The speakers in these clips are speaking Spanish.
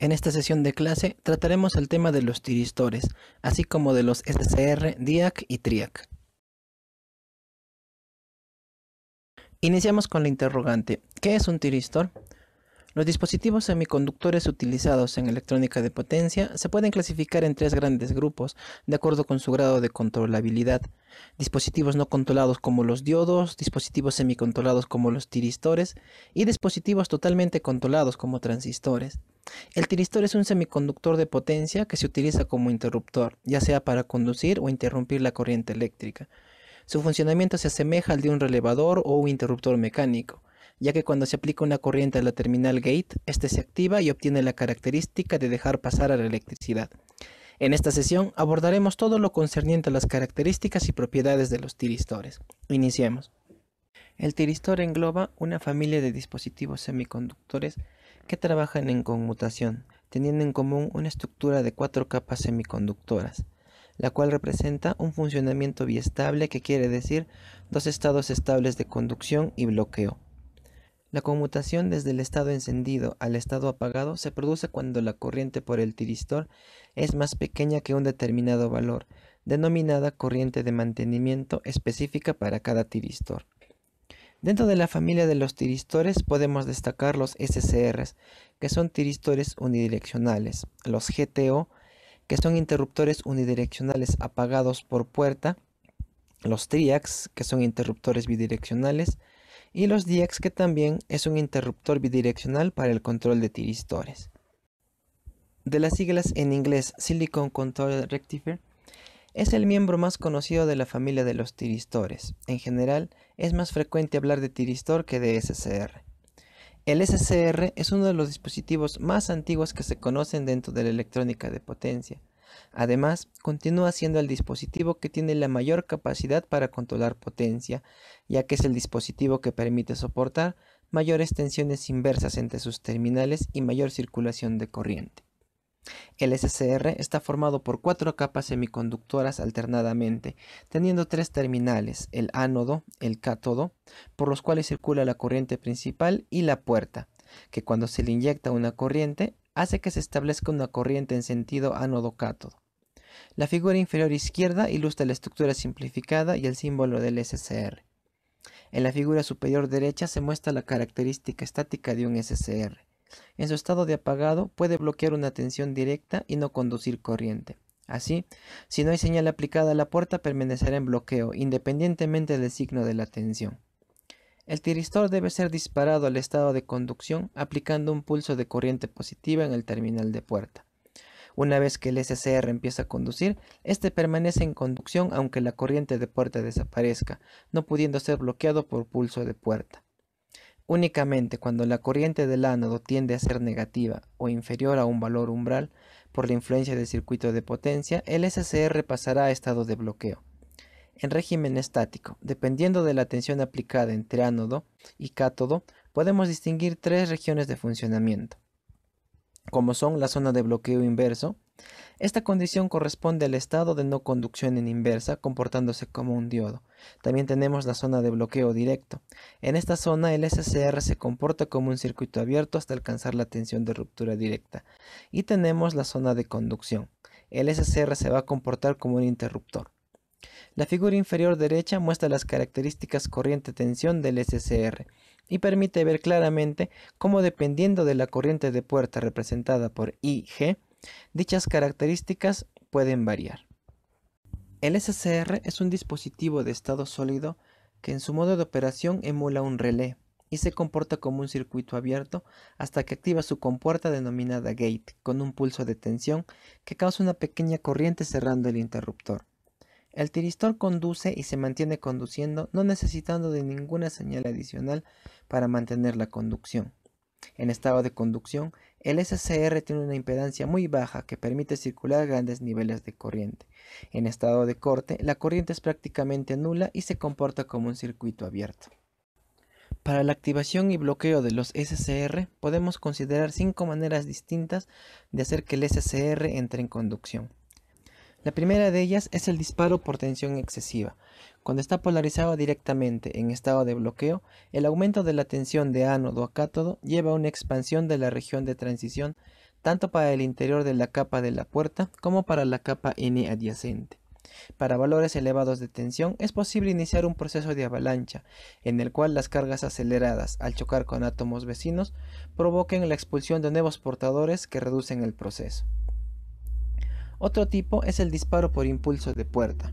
En esta sesión de clase trataremos el tema de los tiristores, así como de los SCR, DIAC y TRIAC. Iniciamos con la interrogante, ¿qué es un tiristor? Los dispositivos semiconductores utilizados en electrónica de potencia se pueden clasificar en tres grandes grupos, de acuerdo con su grado de controlabilidad. Dispositivos no controlados como los diodos, dispositivos semicontrolados como los tiristores y dispositivos totalmente controlados como transistores. El tiristor es un semiconductor de potencia que se utiliza como interruptor, ya sea para conducir o interrumpir la corriente eléctrica. Su funcionamiento se asemeja al de un relevador o un interruptor mecánico, ya que cuando se aplica una corriente a la terminal gate, éste se activa y obtiene la característica de dejar pasar a la electricidad. En esta sesión abordaremos todo lo concerniente a las características y propiedades de los tiristores. Iniciemos. El tiristor engloba una familia de dispositivos semiconductores que trabajan en conmutación, teniendo en común una estructura de cuatro capas semiconductoras, la cual representa un funcionamiento biestable que quiere decir dos estados estables de conducción y bloqueo. La conmutación desde el estado encendido al estado apagado se produce cuando la corriente por el tiristor es más pequeña que un determinado valor, denominada corriente de mantenimiento específica para cada tiristor. Dentro de la familia de los tiristores podemos destacar los SCRs, que son tiristores unidireccionales, los GTO, que son interruptores unidireccionales apagados por puerta, los TRIACs, que son interruptores bidireccionales, y los DIACs, que también es un interruptor bidireccional para el control de tiristores. De las siglas en inglés Silicon Control Rectifier, es el miembro más conocido de la familia de los tiristores. En general, es más frecuente hablar de tiristor que de SCR. El SCR es uno de los dispositivos más antiguos que se conocen dentro de la electrónica de potencia. Además, continúa siendo el dispositivo que tiene la mayor capacidad para controlar potencia, ya que es el dispositivo que permite soportar mayores tensiones inversas entre sus terminales y mayor circulación de corriente. El SCR está formado por cuatro capas semiconductoras alternadamente, teniendo tres terminales, el ánodo, el cátodo, por los cuales circula la corriente principal, y la puerta, que cuando se le inyecta una corriente, hace que se establezca una corriente en sentido ánodo-cátodo. La figura inferior izquierda ilustra la estructura simplificada y el símbolo del SCR. En la figura superior derecha se muestra la característica estática de un SCR. En su estado de apagado puede bloquear una tensión directa y no conducir corriente. Así, si no hay señal aplicada a la puerta permanecerá en bloqueo independientemente del signo de la tensión. El tiristor debe ser disparado al estado de conducción aplicando un pulso de corriente positiva en el terminal de puerta. Una vez que el SCR empieza a conducir, este permanece en conducción aunque la corriente de puerta desaparezca, no pudiendo ser bloqueado por pulso de puerta. Únicamente cuando la corriente del ánodo tiende a ser negativa o inferior a un valor umbral por la influencia del circuito de potencia, el SCR pasará a estado de bloqueo. En régimen estático, dependiendo de la tensión aplicada entre ánodo y cátodo, podemos distinguir tres regiones de funcionamiento, como son la zona de bloqueo inverso, esta condición corresponde al estado de no conducción en inversa comportándose como un diodo. También tenemos la zona de bloqueo directo. En esta zona el SCR se comporta como un circuito abierto hasta alcanzar la tensión de ruptura directa. Y tenemos la zona de conducción. El SCR se va a comportar como un interruptor. La figura inferior derecha muestra las características corriente-tensión del SCR y permite ver claramente cómo dependiendo de la corriente de puerta representada por IG, Dichas características pueden variar. El SCR es un dispositivo de estado sólido que en su modo de operación emula un relé y se comporta como un circuito abierto hasta que activa su compuerta denominada gate con un pulso de tensión que causa una pequeña corriente cerrando el interruptor. El tiristor conduce y se mantiene conduciendo no necesitando de ninguna señal adicional para mantener la conducción. En estado de conducción, el SCR tiene una impedancia muy baja que permite circular grandes niveles de corriente. En estado de corte, la corriente es prácticamente nula y se comporta como un circuito abierto. Para la activación y bloqueo de los SCR podemos considerar cinco maneras distintas de hacer que el SCR entre en conducción. La primera de ellas es el disparo por tensión excesiva. Cuando está polarizado directamente en estado de bloqueo, el aumento de la tensión de ánodo a cátodo lleva a una expansión de la región de transición tanto para el interior de la capa de la puerta como para la capa N adyacente. Para valores elevados de tensión es posible iniciar un proceso de avalancha, en el cual las cargas aceleradas al chocar con átomos vecinos provoquen la expulsión de nuevos portadores que reducen el proceso. Otro tipo es el disparo por impulso de puerta.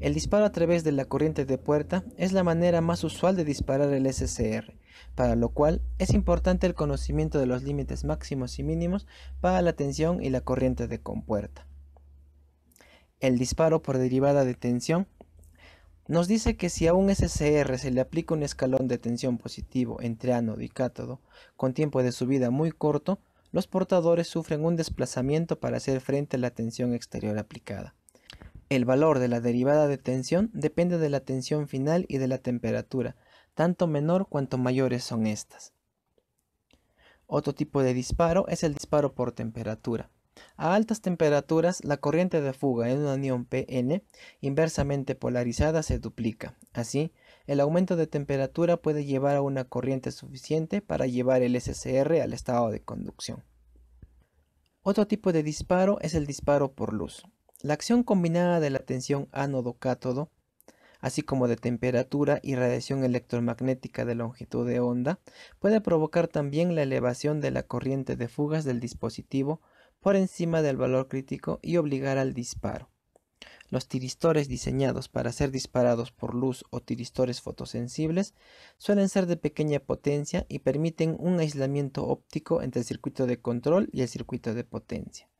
El disparo a través de la corriente de puerta es la manera más usual de disparar el SCR, para lo cual es importante el conocimiento de los límites máximos y mínimos para la tensión y la corriente de compuerta. El disparo por derivada de tensión nos dice que si a un SCR se le aplica un escalón de tensión positivo entre ánodo y cátodo con tiempo de subida muy corto, los portadores sufren un desplazamiento para hacer frente a la tensión exterior aplicada. El valor de la derivada de tensión depende de la tensión final y de la temperatura, tanto menor cuanto mayores son estas. Otro tipo de disparo es el disparo por temperatura. A altas temperaturas, la corriente de fuga en una anión PN inversamente polarizada se duplica. Así, el aumento de temperatura puede llevar a una corriente suficiente para llevar el SCR al estado de conducción. Otro tipo de disparo es el disparo por luz. La acción combinada de la tensión ánodo-cátodo, así como de temperatura y radiación electromagnética de longitud de onda, puede provocar también la elevación de la corriente de fugas del dispositivo por encima del valor crítico y obligar al disparo. Los tiristores diseñados para ser disparados por luz o tiristores fotosensibles suelen ser de pequeña potencia y permiten un aislamiento óptico entre el circuito de control y el circuito de potencia.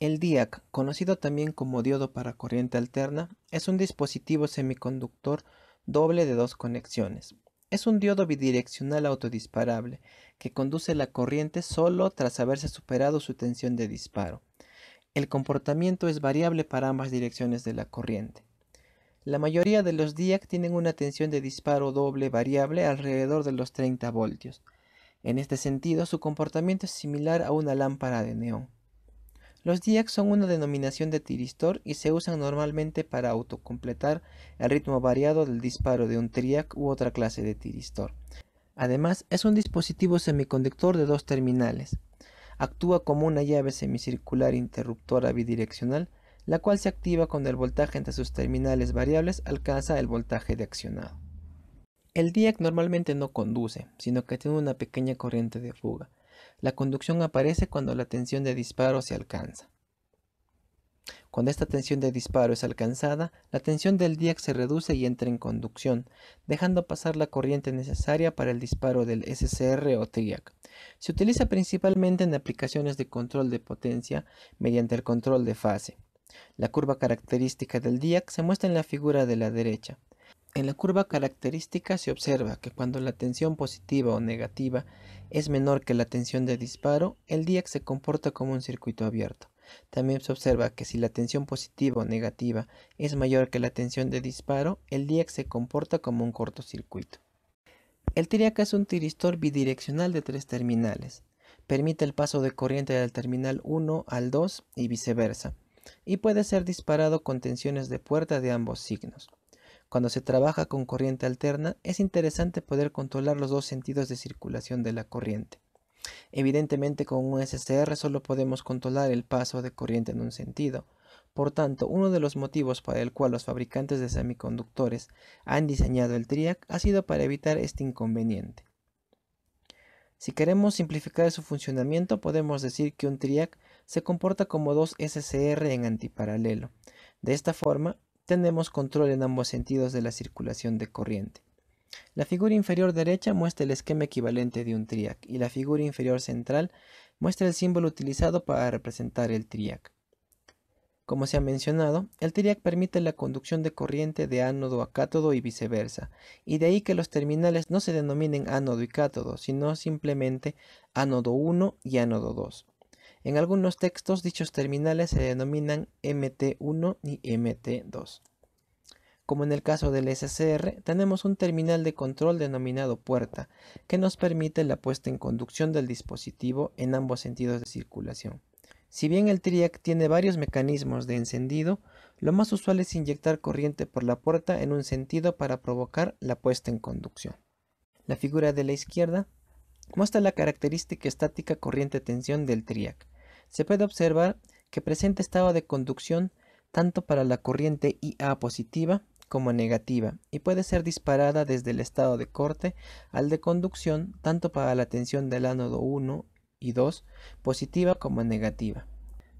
El DIAC, conocido también como diodo para corriente alterna, es un dispositivo semiconductor doble de dos conexiones. Es un diodo bidireccional autodisparable que conduce la corriente solo tras haberse superado su tensión de disparo. El comportamiento es variable para ambas direcciones de la corriente. La mayoría de los DIAC tienen una tensión de disparo doble variable alrededor de los 30 voltios. En este sentido, su comportamiento es similar a una lámpara de neón. Los DIAC son una denominación de tiristor y se usan normalmente para autocompletar el ritmo variado del disparo de un TRIAC u otra clase de tiristor. Además, es un dispositivo semiconductor de dos terminales. Actúa como una llave semicircular interruptora bidireccional, la cual se activa cuando el voltaje entre sus terminales variables alcanza el voltaje de accionado. El DIAC normalmente no conduce, sino que tiene una pequeña corriente de fuga. La conducción aparece cuando la tensión de disparo se alcanza. Cuando esta tensión de disparo es alcanzada, la tensión del DIAC se reduce y entra en conducción, dejando pasar la corriente necesaria para el disparo del SCR o TRIAC. Se utiliza principalmente en aplicaciones de control de potencia mediante el control de fase. La curva característica del DIAC se muestra en la figura de la derecha. En la curva característica se observa que cuando la tensión positiva o negativa es menor que la tensión de disparo, el DIAC se comporta como un circuito abierto. También se observa que si la tensión positiva o negativa es mayor que la tensión de disparo, el DIAC se comporta como un cortocircuito. El TRIAC es un tiristor bidireccional de tres terminales. Permite el paso de corriente del terminal 1 al 2 y viceversa, y puede ser disparado con tensiones de puerta de ambos signos. Cuando se trabaja con corriente alterna, es interesante poder controlar los dos sentidos de circulación de la corriente. Evidentemente con un SCR solo podemos controlar el paso de corriente en un sentido. Por tanto, uno de los motivos para el cual los fabricantes de semiconductores han diseñado el TRIAC ha sido para evitar este inconveniente. Si queremos simplificar su funcionamiento, podemos decir que un TRIAC se comporta como dos SCR en antiparalelo. De esta forma, tenemos control en ambos sentidos de la circulación de corriente. La figura inferior derecha muestra el esquema equivalente de un TRIAC y la figura inferior central muestra el símbolo utilizado para representar el TRIAC. Como se ha mencionado, el TRIAC permite la conducción de corriente de ánodo a cátodo y viceversa, y de ahí que los terminales no se denominen ánodo y cátodo, sino simplemente ánodo 1 y ánodo 2. En algunos textos dichos terminales se denominan MT1 y MT2. Como en el caso del SCR, tenemos un terminal de control denominado puerta, que nos permite la puesta en conducción del dispositivo en ambos sentidos de circulación. Si bien el TRIAC tiene varios mecanismos de encendido, lo más usual es inyectar corriente por la puerta en un sentido para provocar la puesta en conducción. La figura de la izquierda muestra la característica estática corriente-tensión del TRIAC. Se puede observar que presenta estado de conducción tanto para la corriente IA positiva como negativa y puede ser disparada desde el estado de corte al de conducción tanto para la tensión del ánodo 1 y 2 positiva como negativa.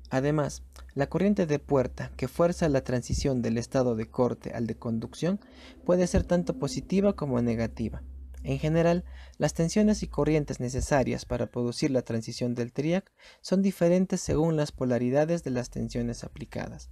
Además, la corriente de puerta que fuerza la transición del estado de corte al de conducción puede ser tanto positiva como negativa. En general, las tensiones y corrientes necesarias para producir la transición del TRIAC son diferentes según las polaridades de las tensiones aplicadas.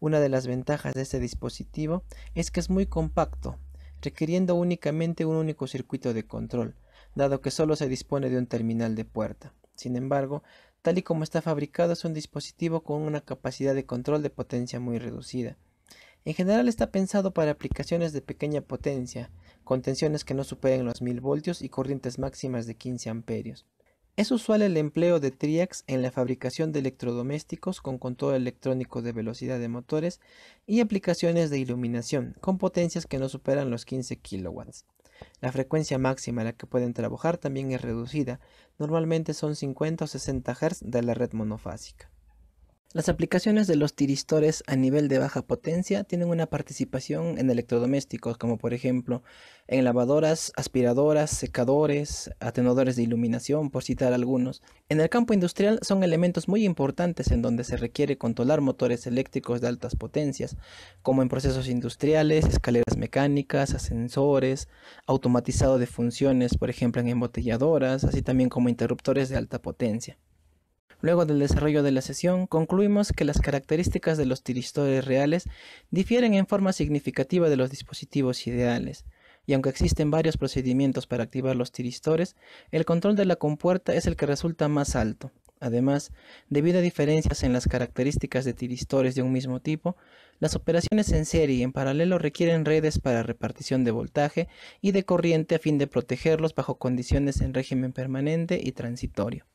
Una de las ventajas de este dispositivo es que es muy compacto, requiriendo únicamente un único circuito de control, dado que solo se dispone de un terminal de puerta. Sin embargo, tal y como está fabricado es un dispositivo con una capacidad de control de potencia muy reducida. En general está pensado para aplicaciones de pequeña potencia, con tensiones que no superen los 1000 voltios y corrientes máximas de 15 amperios. Es usual el empleo de TRIACs en la fabricación de electrodomésticos con control electrónico de velocidad de motores y aplicaciones de iluminación con potencias que no superan los 15 kW. La frecuencia máxima a la que pueden trabajar también es reducida, normalmente son 50 o 60 Hz de la red monofásica. Las aplicaciones de los tiristores a nivel de baja potencia tienen una participación en electrodomésticos, como por ejemplo en lavadoras, aspiradoras, secadores, atenuadores de iluminación, por citar algunos. En el campo industrial son elementos muy importantes en donde se requiere controlar motores eléctricos de altas potencias, como en procesos industriales, escaleras mecánicas, ascensores, automatizado de funciones, por ejemplo en embotelladoras, así también como interruptores de alta potencia. Luego del desarrollo de la sesión, concluimos que las características de los tiristores reales difieren en forma significativa de los dispositivos ideales, y aunque existen varios procedimientos para activar los tiristores, el control de la compuerta es el que resulta más alto. Además, debido a diferencias en las características de tiristores de un mismo tipo, las operaciones en serie y en paralelo requieren redes para repartición de voltaje y de corriente a fin de protegerlos bajo condiciones en régimen permanente y transitorio.